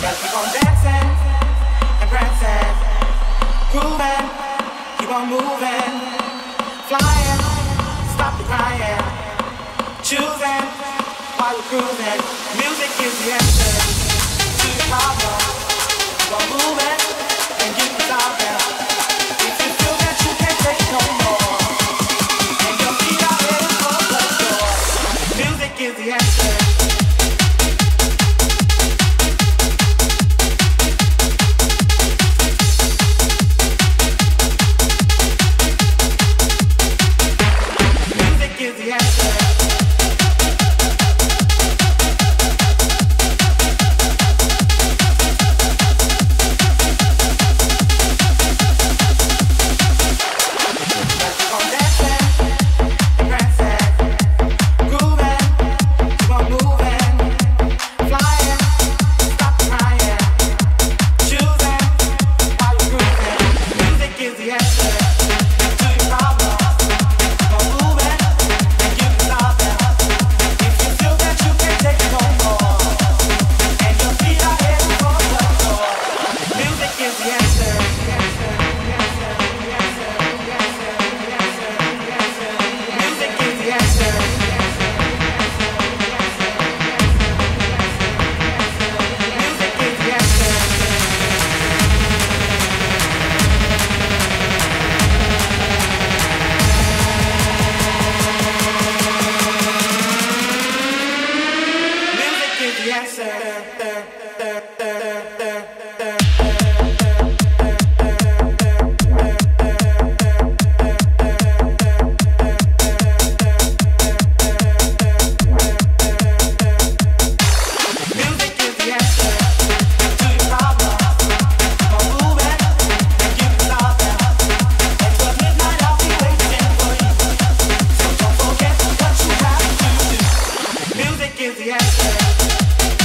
Gotta keep on dancing and grooving, keep on moving, flying, stop the crying, choosing while we're. Music is the answer. Keep on moving and keep. If you feel that you can't take no more, and music is the answer. yes sir, sir, sir, sir, sir. gives the answer.